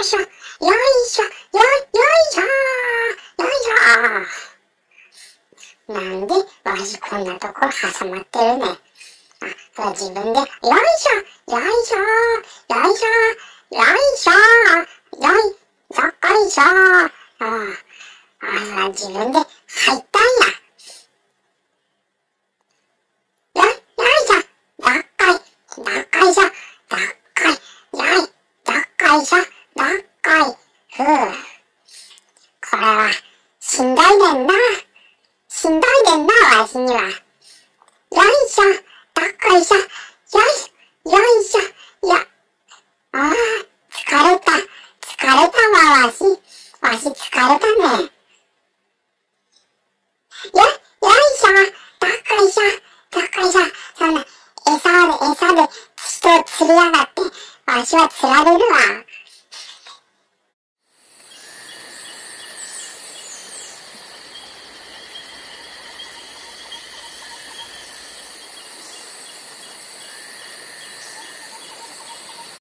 いしょ、よいしょ、よ、いしょ、よいしょ。なんで、わしこんなとこ挟まってるね。あ、これ自分で、よいしょ、よいしょ、よいしょ、よいしょ、よい、よっこいしょ。ああ、あ自分で入ったんや。よ、よいしょ、どっこい、ふう。これは、しんどいねんな。しんどいねんな、わしには。よいしょ、どっこいしょ、よい、よいしょ、よ、ああ、疲れた、疲れたわ、わし。わし疲れたね。よ、よいしょ、どっこいしょ、どっこいしょ。そんな、餌で、餌で人を釣りやがって、わしは釣られるわ。